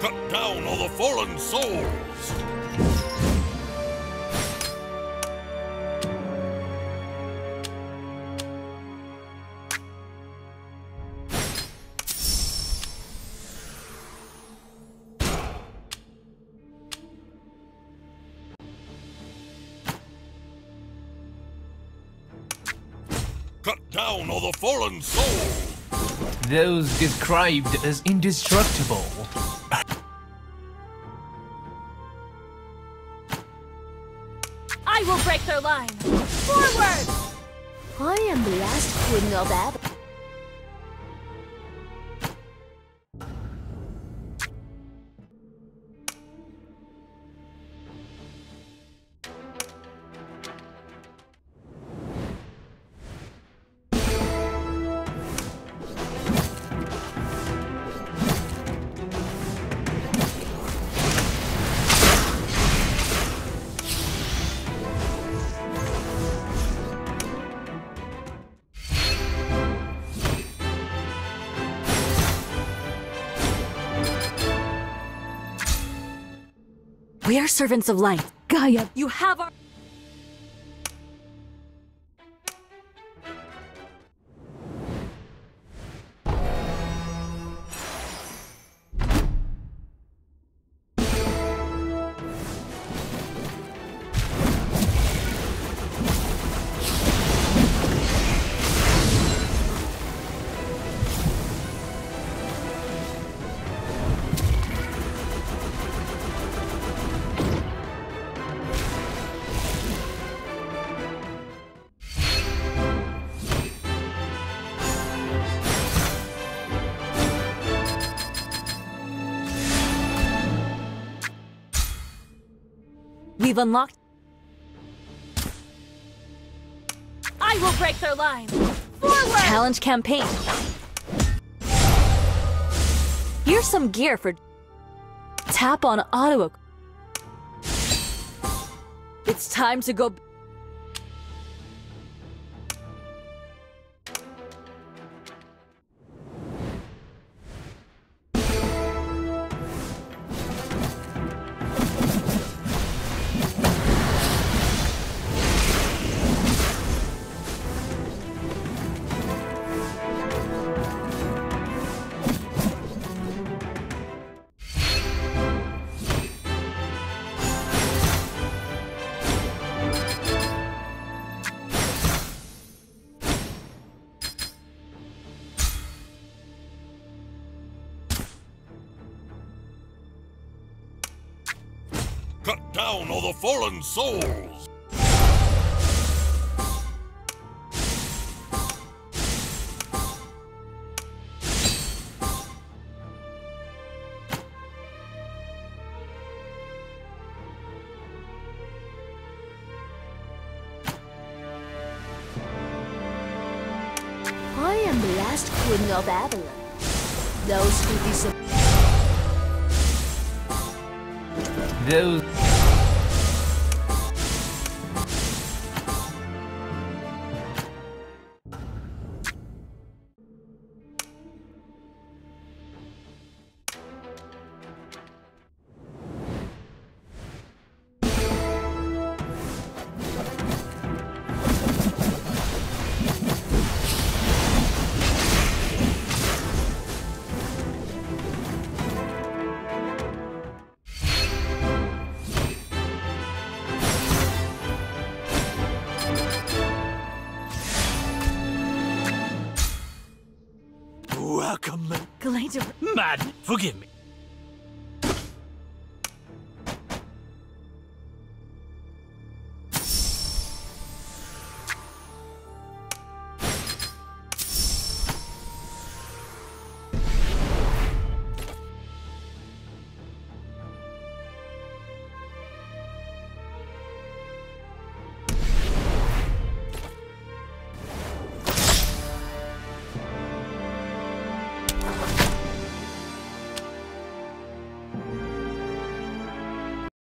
Cut down all the fallen souls! Cut down all the fallen souls! Those described as indestructible. I will break their line. Forward! I am the last queen of Babylon. We are servants of light. Gaia, You have our. We've unlocked. I will break their line. Forward! Challenge campaign. Here's some gear for. Tap on auto. It's time to go. Cut down all the fallen souls! I am the last queen of Babylon. Those who disobey. It. Those. Welcome. Galactic. Mad, forgive me.